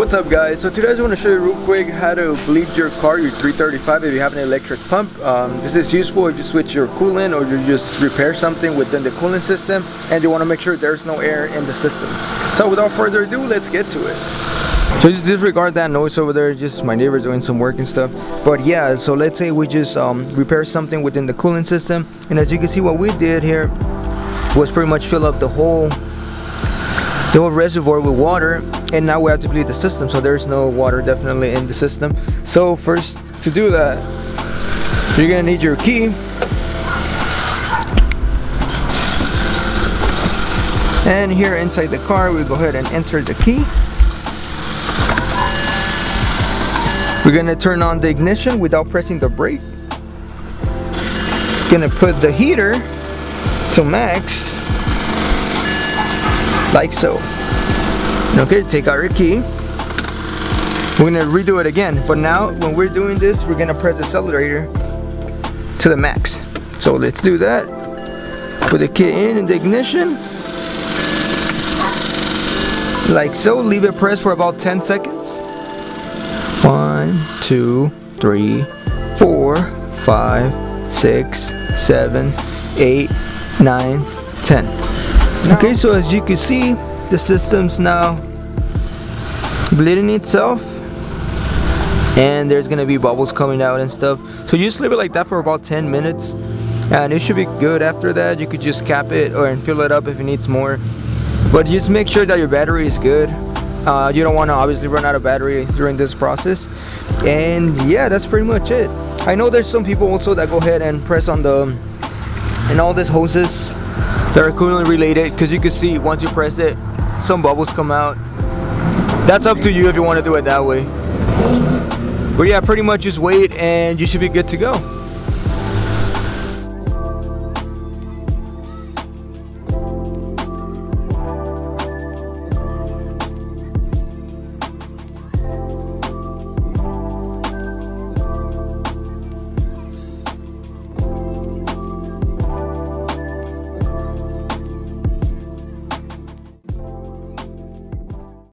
What's up guys? So today I just want to show you real quick how to bleed your car, your 335 if you have an electric pump. Um, this is useful if you switch your coolant or you just repair something within the coolant system and you want to make sure there's no air in the system. So without further ado, let's get to it. So just disregard that noise over there, just my neighbors doing some work and stuff. But yeah, so let's say we just um, repair something within the coolant system and as you can see what we did here was pretty much fill up the whole the reservoir with water and now we have to bleed the system so there's no water definitely in the system. So first to do that you're gonna need your key. And here inside the car we go ahead and insert the key. We're gonna turn on the ignition without pressing the brake. Gonna put the heater to max like so. Okay, take out your key. We're gonna redo it again, but now when we're doing this, we're gonna press the accelerator to the max. So let's do that. Put the key in the ignition. Like so, leave it pressed for about 10 seconds. One, two, three, four, five, six, seven, eight, nine, ten. Okay, so as you can see, the system's now bleeding itself and there's gonna be bubbles coming out and stuff. So you just leave it like that for about 10 minutes and it should be good after that. You could just cap it or and fill it up if it needs more. But just make sure that your battery is good. Uh, you don't want to obviously run out of battery during this process. And yeah, that's pretty much it. I know there's some people also that go ahead and press on the and all these hoses that are coolant related because you can see once you press it some bubbles come out. That's up to you if you want to do it that way. But yeah pretty much just wait and you should be good to go